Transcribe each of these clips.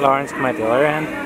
Lawrence, at the end.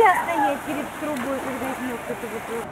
нельзя стоять перед трубой, когда нюх эту вот трубу.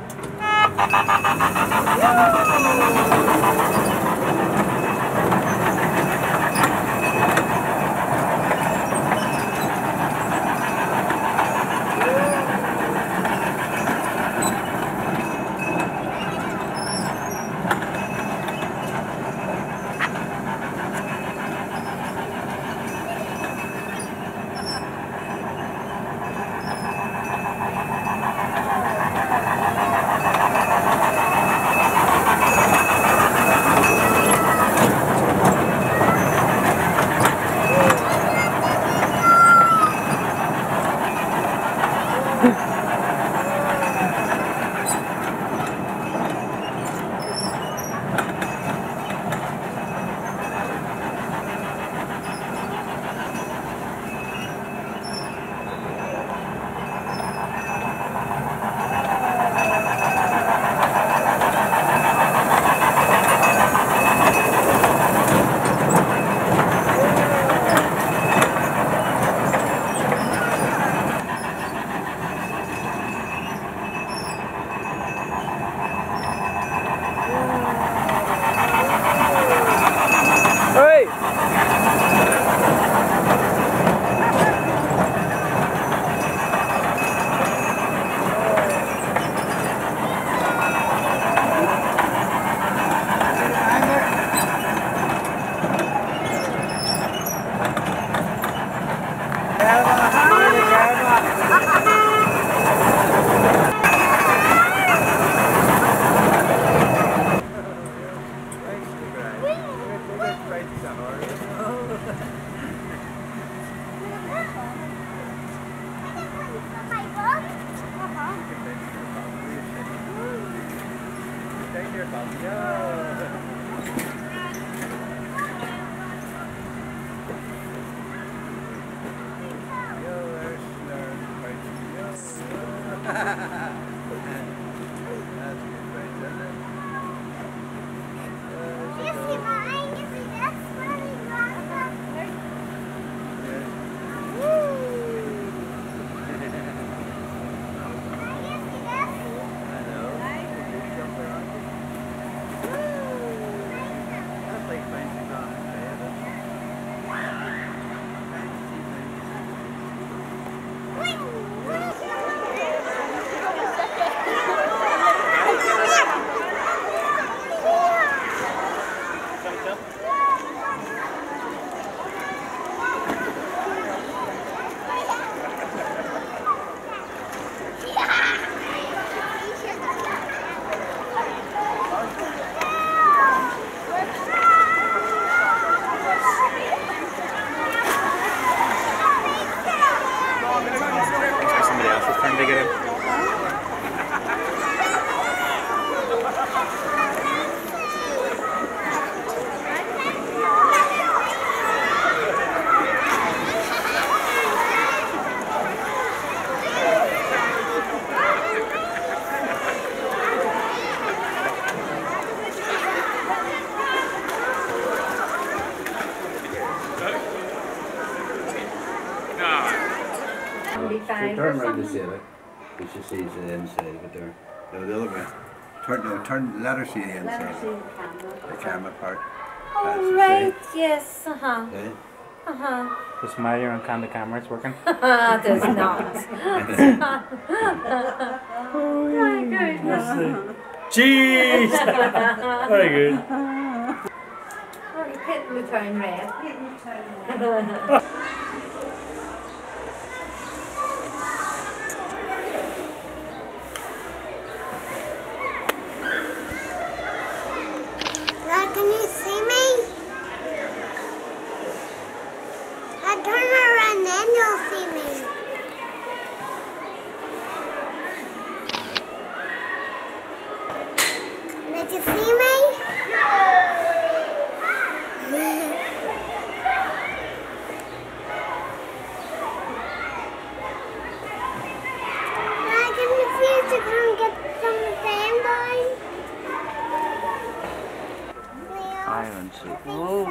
You should see the inside of it there. No, the other way. Turn, no, turn, let her see the Let inside. her see the camera. The camera part. All That's right, yes, uh-huh, Okay? uh-huh. Just smile your on the camera, it's working. Does not. My goodness. Jeez! Very good. Oh, you're hitting the turn red. want to come get the fanboy? Iron. Oh.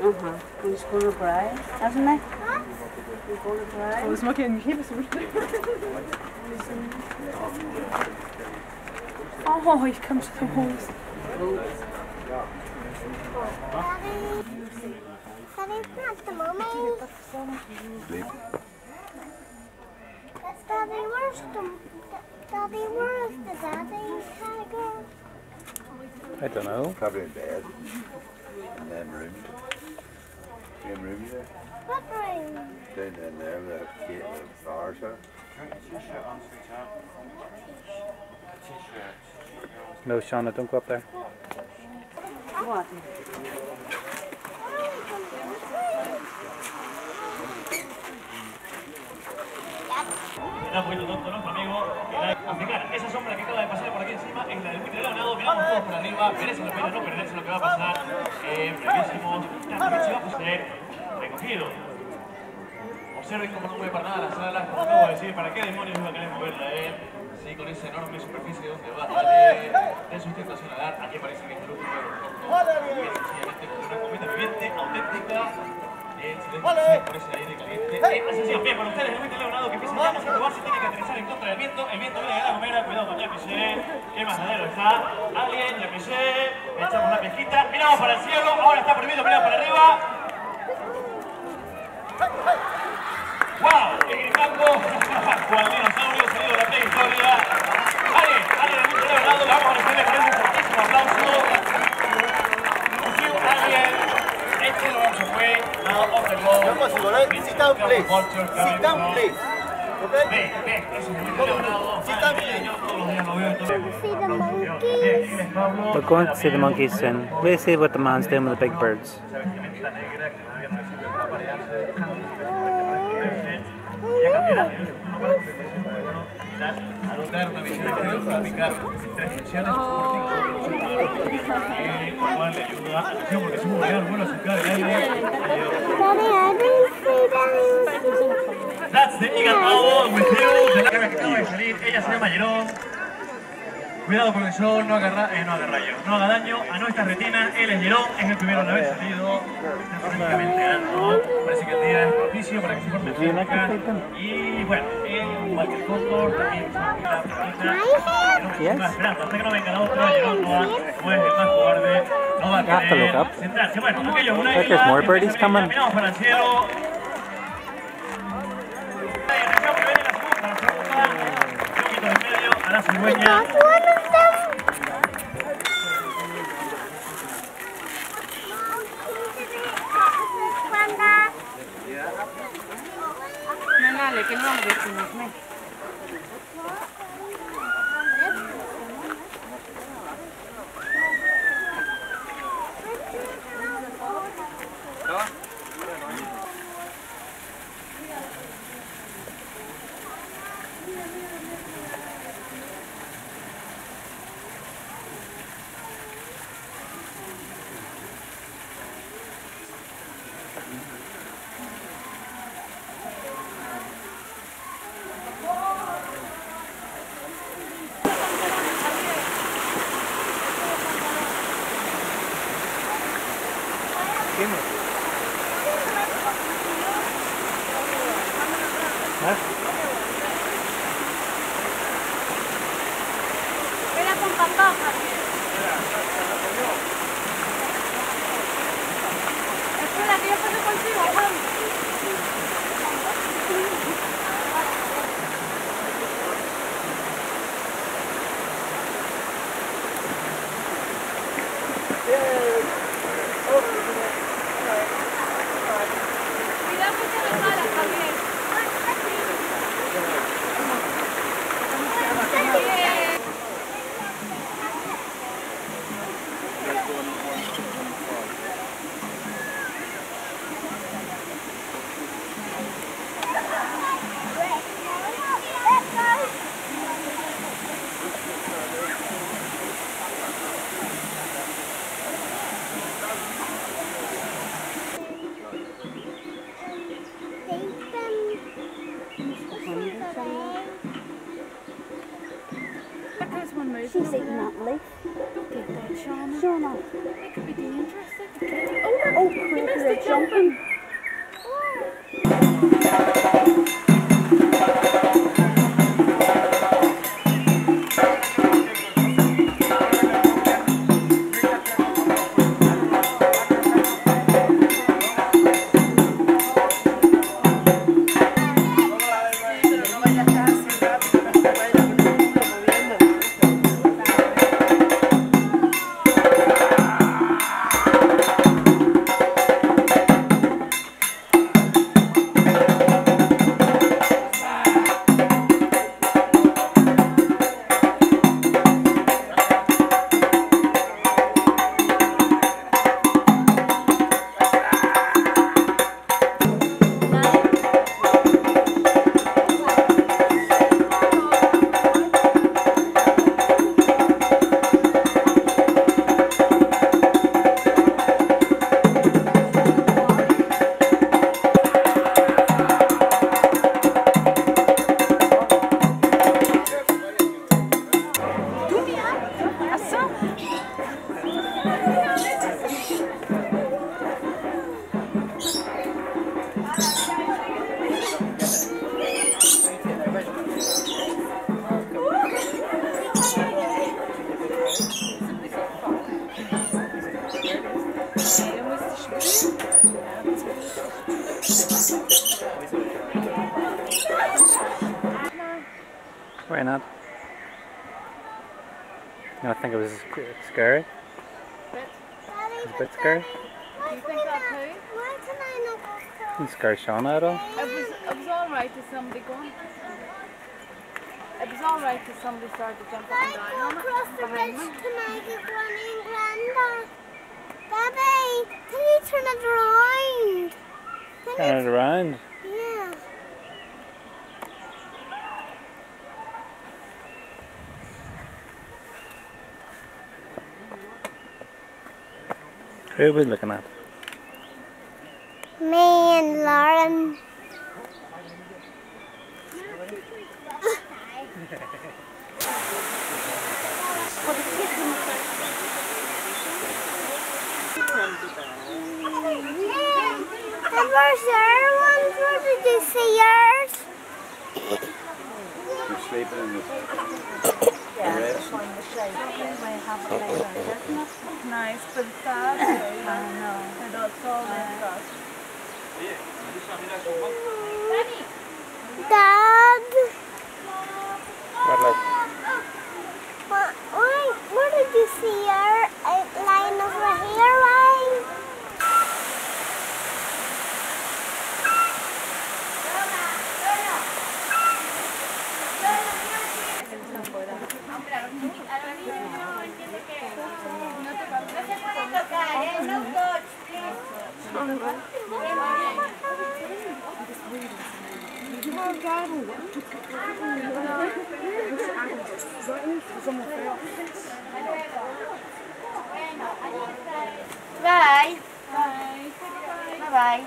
Uh-huh. Can? Doesn't it? Huh? Oh, das mag ich eigentlich nicht Oh, ich komme schon not the moment the Daddy? Where's the daddy? Can I don't know. Probably in bed. And then roomed. Same room there. What room? Down in there with the gate with the bars are. No, Shauna, don't go up there. What? Está un poquito tonto amigo. Esa sombra que acaba de pasar por aquí encima es la del buitre leonado. Miramos todos por arriba. Merece la pena no perderse lo que va a pasar. Eh, brevísimo. También se va a ser recogido. Observen cómo no mueve para nada la sala. Como acabo de decir, ¿para qué demonios iba a querer moverla él? Sí, con esa enorme superficie donde va a darle de sustentación a dar. Aquí parece que es. Y es sencillamente como una cometa viviente, auténtica. Caliente. Eh, ascensión, bien, con ustedes el buitre leonado que empieza ya a probarse, tiene que aterrizar en contra del viento. El viento viene de la gomera, cuidado con Jean Piché. Qué mandadero está. Alguien, Jean Piché. Echamos la pesquita. Miramos para el cielo. Ahora está prohibido mirar para arriba. ¡Wow! El gritando cual dinosaurio salido de la prehistoria. Alguien, alguien del buitre leonado, le vamos a recibir un fortísimo aplauso. Sit down, please. Sit down, please. Okay? Sit down, please. We're going to see the monkeys soon. We'll see what the man's doing with the big birds. Esa With you. De la que acaba de salir, ella se llama Jerón. Cuidado con el sol, no agarra, eh, no agarra yo, no haga daño a nuestras retinas. Él es Jerón, es el primero en haber salido. Está prácticamente alto. Parece que el día es propicio para que se formen técnicas. Y bueno, él, igual que el Cóndor, también se la pequeña. Jerón está esperando hasta que no venga la otra. Jerón no va, como es el más cobarde, no va a querer centrarse. Bueno, aquello es una isla. Miramos para el cielo. Medio, a la cigüeña. That's one of them. Panda. No, dale, que no Espera con papá, Espera, que yo paso contigo, Juan. It could be dangerous. It could be- Oh, Oh, you missed it jumping. Think it was scary? Daddy, It's a bit scary? why You think I that not- too? Why I Didn't scare Shauna at all? It was, it was alright till somebody gone. It was alright till somebody started jumping Can I down go on it. across the behind bridge to make a running Glenda? Daddy, can you turn it around? Can Turn it around. you? Yeah. Who are we looking at? Me and Lauren. And where's the other ones? Where did you see yours? You're sleeping in the Oh, oh, oh, nice, but sad. I know. I don't saw that. Dad. What look? What, why, where did you see Bye. Bye bye.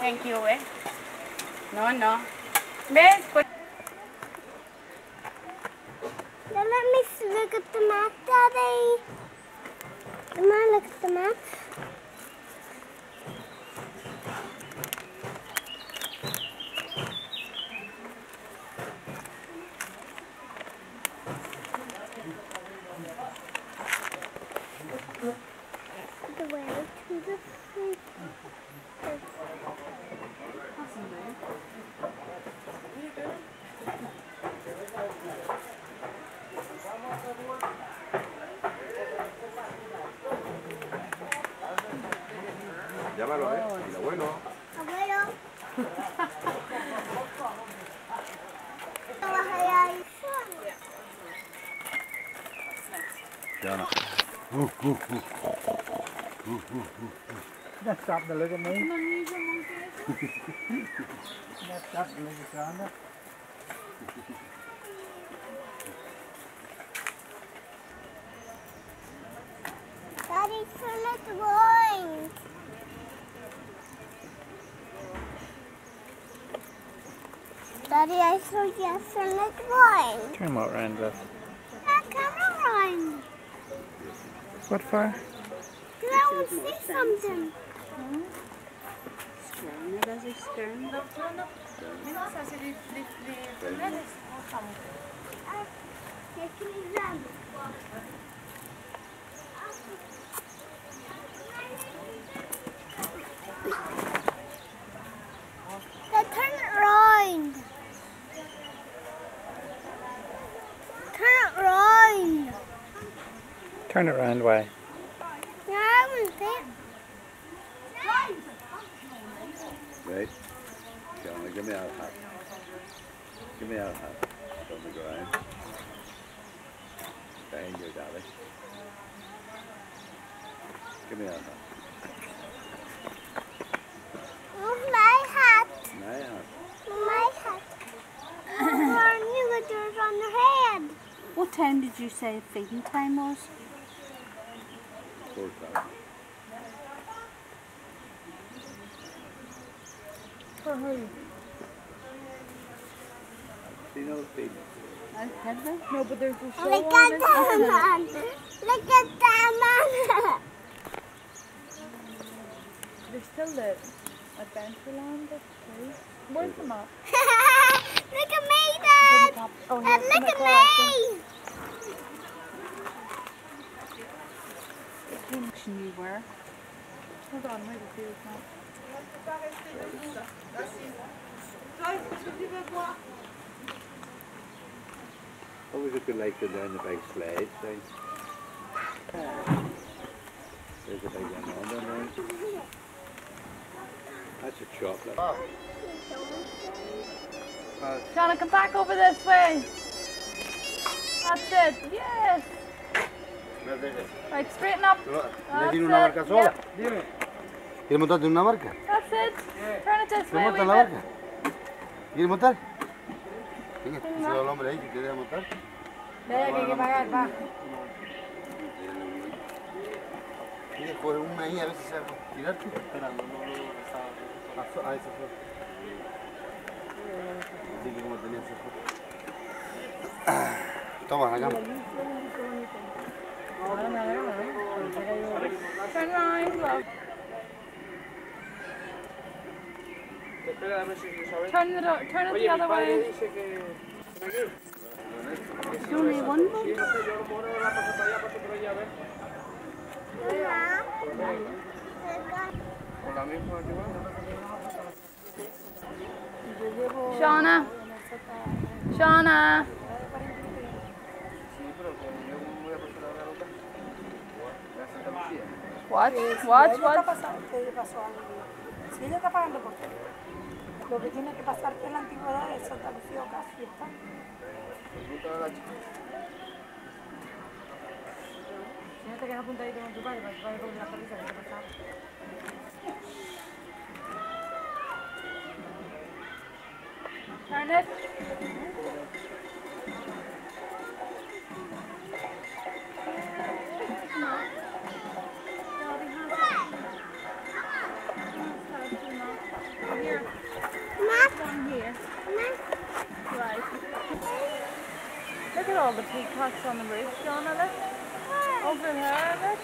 Thank you, eh? No, no. ¿Ves? Now let me look at the map, Daddy. Come on, look at the map. Shauna. Don't stop to look at me. Don't stop to look at Shauna. Daddy, turn it blind. Daddy, I told you to turn it blind. Turn what round, love? That camera blind. What for? Can I want to say something? Skåne, ah, das ist Skåne. Jag kan run. Then turn it around. Turn it around. Turn it around, why? Yeah, I want that. Right? Come on, give me our hat. Give me our hat. On the ground. Behind your daddy. Give me our hat. My hat. My hat. My hat. Or new glitters on their head. What time did you say feeding time was? Four no big. Have they? No, but there's a show Look on at that man. Look at that man. There's still the Adventureland that's. Where's the map? look at me, Dad. Oh, here's look at me. Function you were. Hold on, where's the field map? Always looking like go down the big slide thing. There's a big one on there. That's a chocolate. Ah. Shauna, come back over this way. That's it. Yes. Right, straighten up. That's tiene una barca sola? Dime. ¿Quieres montarte en una barca? that's it. Turn it this ¿Quieres way a montar en wee la barca? ¿Quieres montar? Venga, díselo al hombre ahí que quiere montar. Mira, coge una ahí a ver si sabe tirarte. Esperando, no, no, no, A esa fue. Así que como tenía esa fue. Toma, la cama. Turn around, love. Turn it, o- turn it the other way. You only one? Shauna. Shauna. What? What? What? ¿Qué pasó a alguien? Si ella está pagando por todo, lo que tiene que pasar en la antigüedad es Santa Lucía o casi está. Si no te quedas apuntadito con tu padre, para que tu padre cobre la paliza que te pasaba. Turn all the peacocks on the roof, Donna. Look. Over there, look.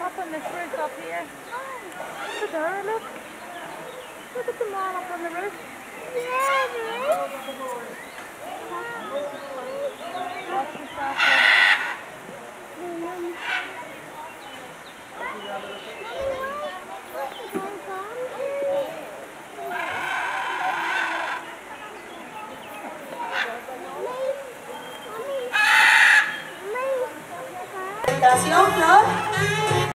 Up on this roof up here. At there, look. Look at them all up on the roof. Watch yourself. Presentación, Flor.